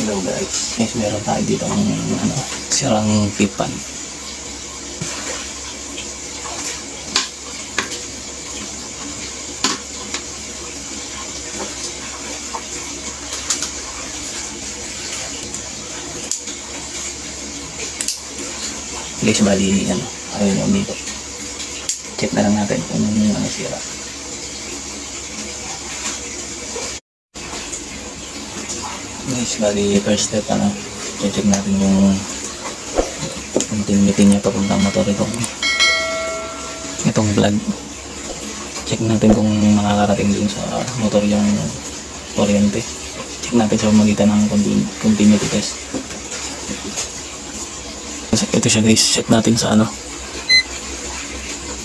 Hello guys. Guys, meron tayo dito ang ano, sirang pipan. Guys, bali, ano, ayun yung dito. Check na lang natin kung. Guys, bali, first step, ano, check natin yung continuity niya papuntang motor itong itong vlog. Check natin kung nakakarating dun sa motor yung kuryente. Check natin sa magitan ng continu- continuity test. Ito siya guys, check natin sa ano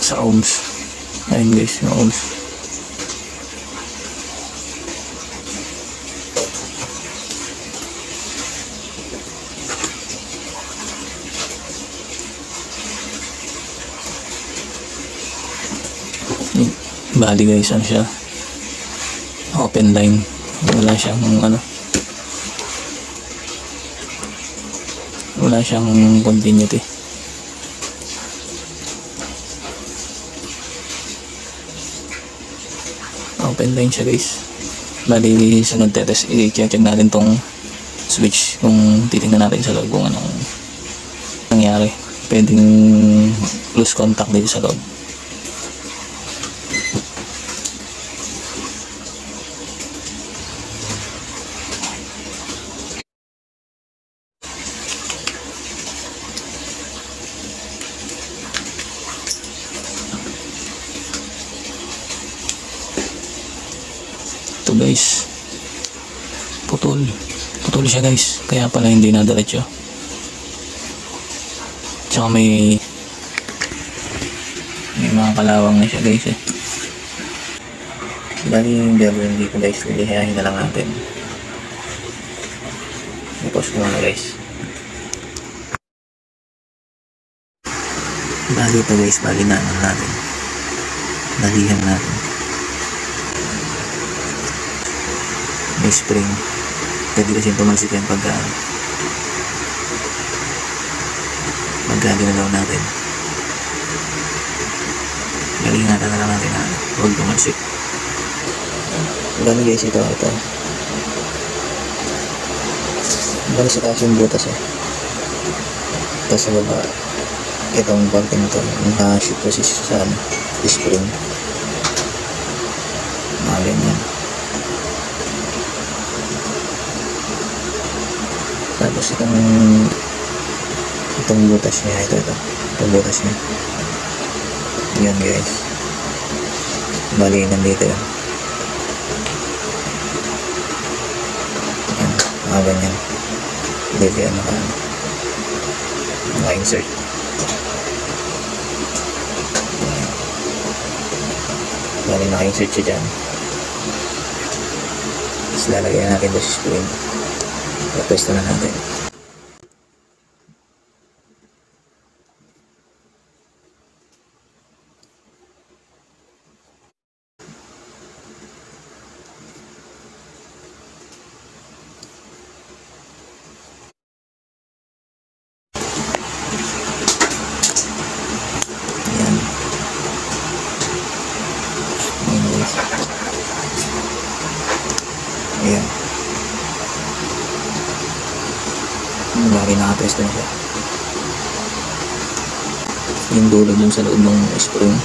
sa ohms. Ayun guys, yung ohms. Bali guys, ano siya? Open line. Wala siyang ano. Wala siyang continuity. Open line siya guys. Bali, sunod tetes, i-check natin tong switch kung titingnan natin sa loob kung anong nangyari. Pwedeng lose contact dito sa loob. Ito guys. Putol. Putol siya guys. Kaya pala hindi na diretso. Tsaka may may mga kalawang na siya guys eh. Bali yung gagawin dito guys. Lilihayahin na lang natin. I-pause muna guys. Bali ito guys. Bali na natin. Balihan natin. Spring pwede kasi tumalsik yan pagka pagka ginalaw natin. Galingatan na lang natin na huwag tumalsik. Gano'n guys ito ito. Gano'n sa taas yung butas eh. Tapos baba itong parte nito naka-shoot kasi sa ano, spring mga ganyan Tapos itong itong butas niya, ito ito. Itong butas niya. Yan guys. Bali, nandito yun. Yan, mga ganyan. Dito yan naka, naka-insert. Bali, naka-insert siya dyan. Tapos lalagyan natin doon sa spring. Pwesto na natin. Ayan. Ayan guys. Ayan. Lagi nakapwesto na siya. Yung dulo dun sa loob ng spring.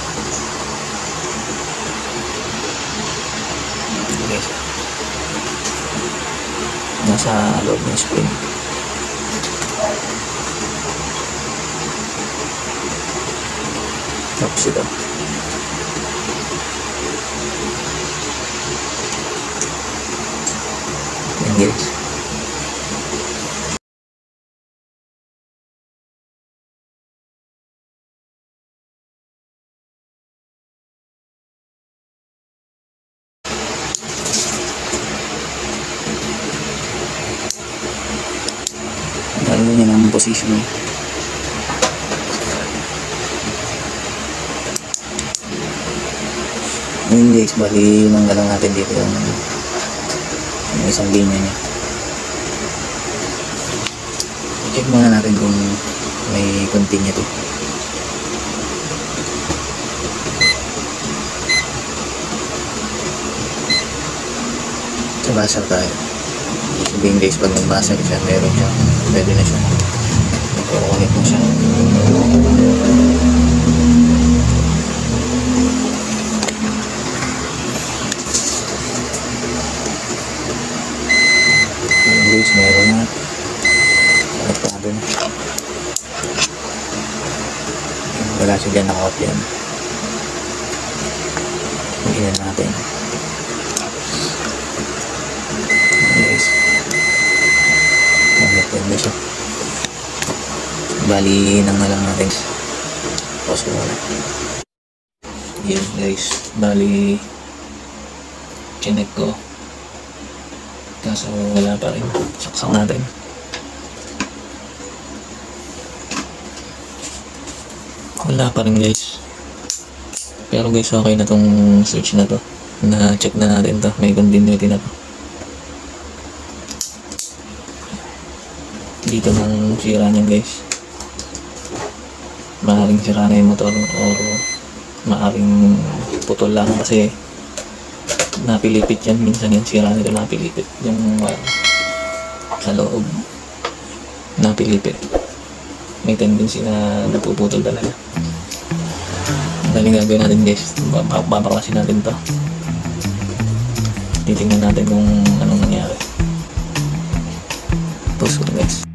Nasa loob ng spring. Tapos ito. Yan guys. Lalo niya eh. Ngayon guys, bali nanggalang natin dito yung, yung isang linya niya. check muna natin kung may continuity. Sa basa tayo. Sabihin guys, pag nagbasa siya, meron siya. Pwede na siya. Magkukulit mo siya. Guys, meron na. Konektado na. Wala siya dyan nakot yan. Tingnan natin. Guys. Connected na siya. Bali, nang na lang natin. Pause ko muna. Yan guys. Bali, chinek ko. Kaso wala pa rin. Saksak natin. Wala pa rin guys. Pero guys, okay na tong switch na to. Na check na natin to. May continuity na to. Dito nang sira niyan guys. Maaring sira na yung motor or maaring putol lang kasi napilipit yan. Minsan yan sira nito napilipit. Yung uh, sa loob napilipit. May tendency na napuputol talaga. Dali gagawin natin guys. Babaklasin natin to. Titingnan natin kung anong nangyari. Na guys.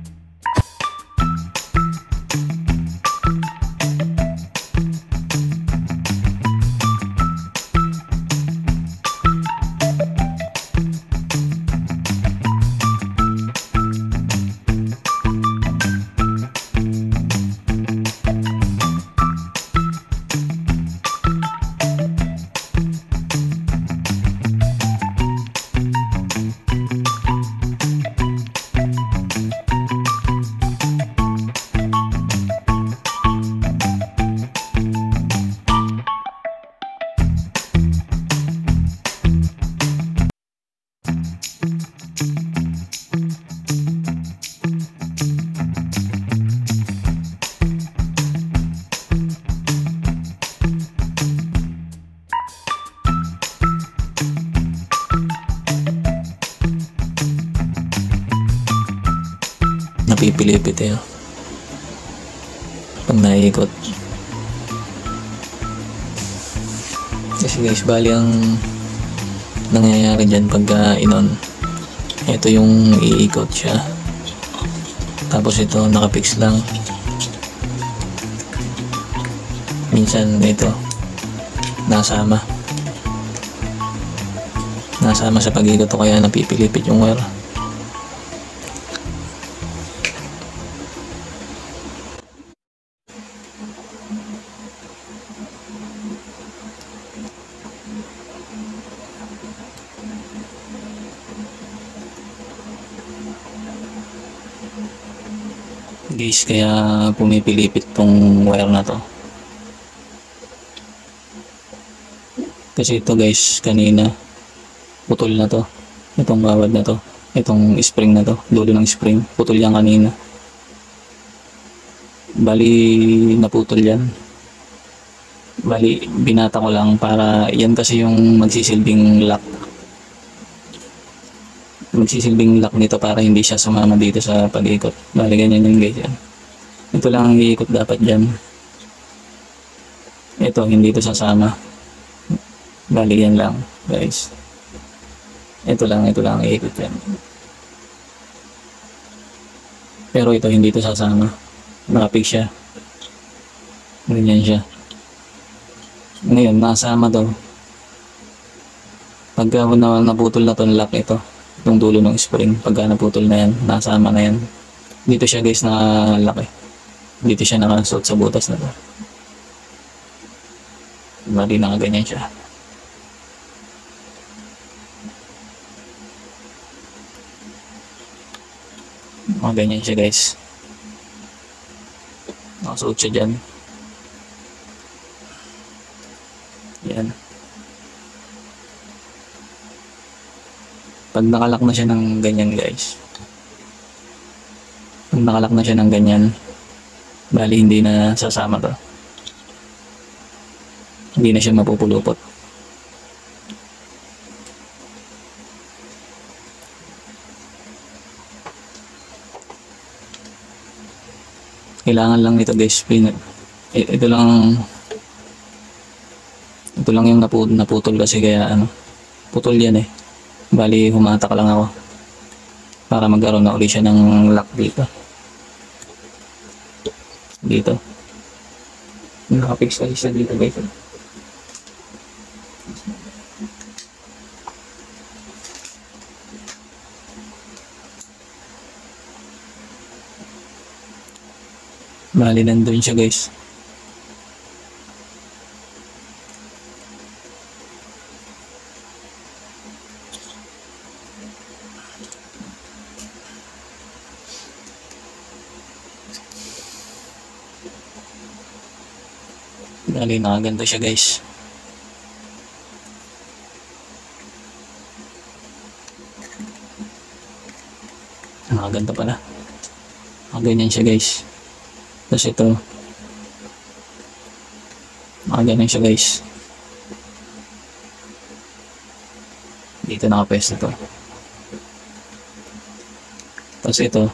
Eh. oh. Pag naiikot. Kasi guys, bali ang nangyayari dyan pagka inon. Ito yung iikot siya. Tapos ito nakapix lang. Minsan ito nasama. Nasama sa pag-ikot o kaya napipilipit yung wire. Guys kaya pumipilipit tong wire na to. Kasi ito guys kanina putol na to. Itong bawad na to. Itong spring na to. Dulo ng spring. Putol yan kanina. Bali naputol yan. Bali binata ko lang para yan kasi yung magsisilbing lock magsisilbing lock nito para hindi siya sumama dito sa pag-ikot. Bali, ganyan yung guys yan. Ito lang ang iikot dapat dyan. Ito, hindi ito sasama. Bali, yan lang, guys. Ito lang, ito lang ang iikot yan. Pero ito, hindi ito sasama. Nakapig siya. Ganyan siya. Ngayon, nasama to. Pagka na naputol na to, lock ito yung dulo ng spring pagka naputol na yan nasama na yan. Dito siya guys nakalaki dito siya nakasuot sa butas na to. Bali nakaganyan siya. Mga ganyan siya guys. Nakasuot siya dyan. Yan pag nakalak na siya ng ganyan guys Pag nakalak na siya ng ganyan, bali hindi na sasama to. Hindi na siya mapupulupot. Kailangan lang nito guys, ito lang ito lang yung napu naputol kasi kaya ano, putol yan eh. Bali humatak lang ako para magkaroon na uli siya ng lock dito. Dito. Nakapix kasi siya dito guys. Bali nandun siya guys. Bali nakaganda siya guys. Nakaganda pala. Nakaganyan siya guys. Tapos ito. Nakaganyan siya guys. Dito nakapwesto to. Tapos ito.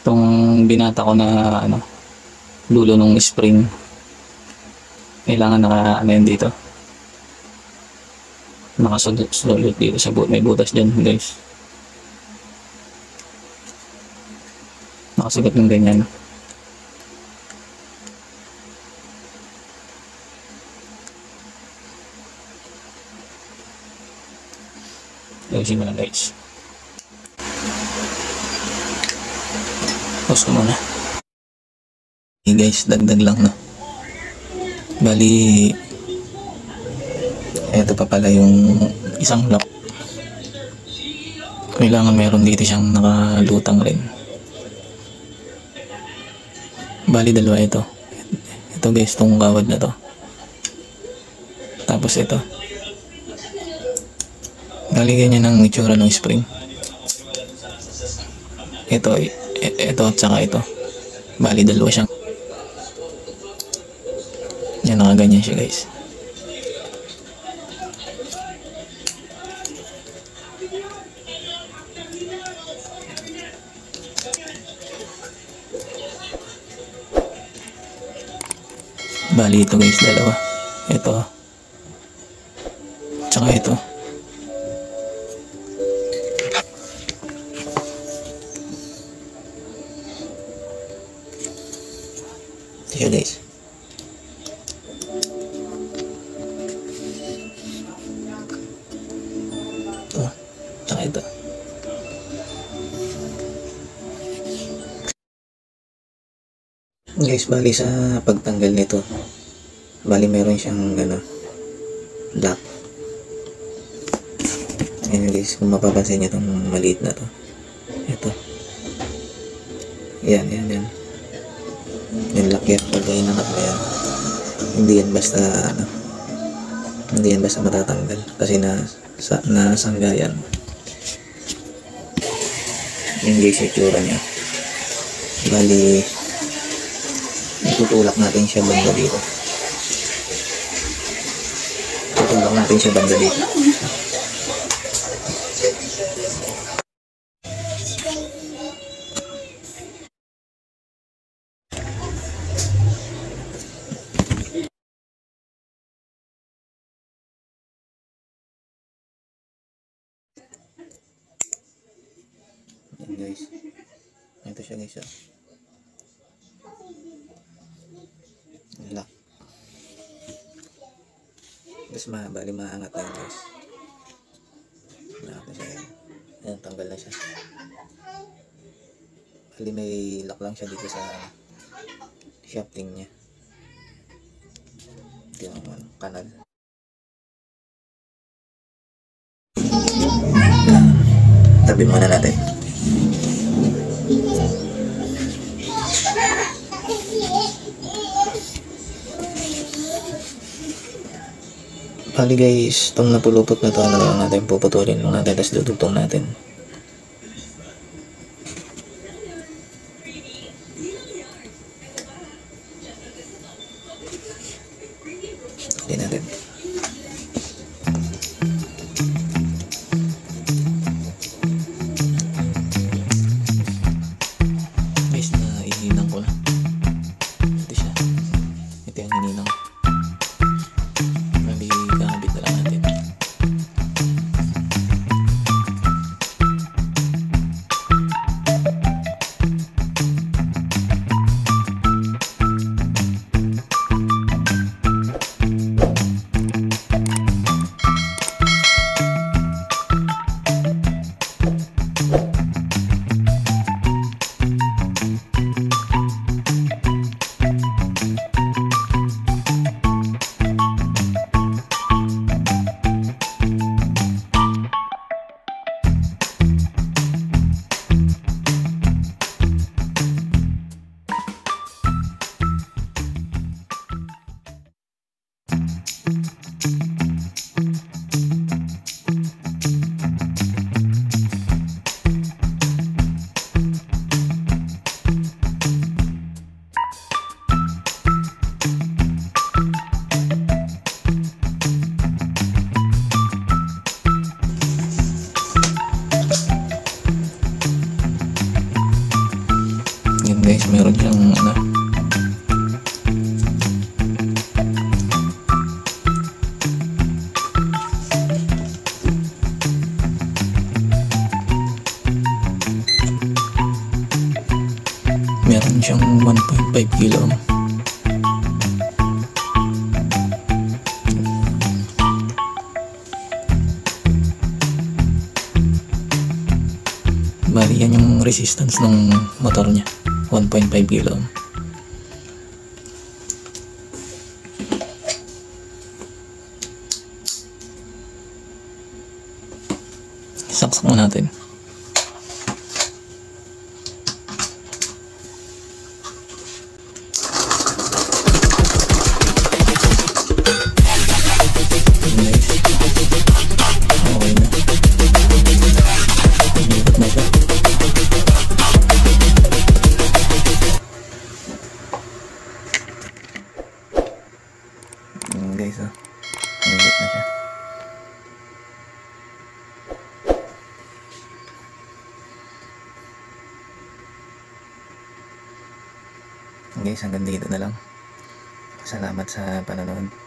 Itong binata ko na ano, dulo ng spring. Kailangan naka ano yan dito. Nakasulot sulot dito sa but. May butas dyan guys. Nakasikat ng ganyan. Ayusin mo na guys. Pause ko muna. Hey guys, dagdag lang no. Bali, eto pa pala yung isang lock. Kailangan meron dito siyang nakalutang rin. Bali, dalawa ito. Ito guys, itong kawad na to. Tapos ito. Bali, ganyan ang itsura ng spring. Ito, ito at saka ito. Bali, dalawa siyang. Yan, nakaganyan siya guys. Bali ito guys, dalawa. Ito. Tsaka ito. Siya guys. Guys, bali sa pagtanggal nito, bali meron siyang ano, lock. Ayan guys, kung mapapansin niyo itong maliit na to. Ito. Yan, yan, yan. Yung lock yan, pag inangat mo yan, hindi yan basta, ano, hindi yan basta matatanggal. Kasi na, sa, nasangga yan. Yung guys, yung tsura niya. Bali, itutulak natin siya banda dito. Tutulak natin siya banda dito. Yan guys. Ito siya guys. ah. Tapos ma, bali maangat na yun guys. Maangat na siya yan. Tanggal na siya. Bali may lock lang siya dito sa shafting niya. Ito yung ano, kanal. Tabi muna natin. Bali guys, itong napulupot na to, ano natin, puputulin lang natin, tapos dudugtong natin. Bali, yan yung resistance ng motor niya. 1.5 kilo. Saksak mo natin. Guys, hanggang dito na lang. Salamat sa panonood.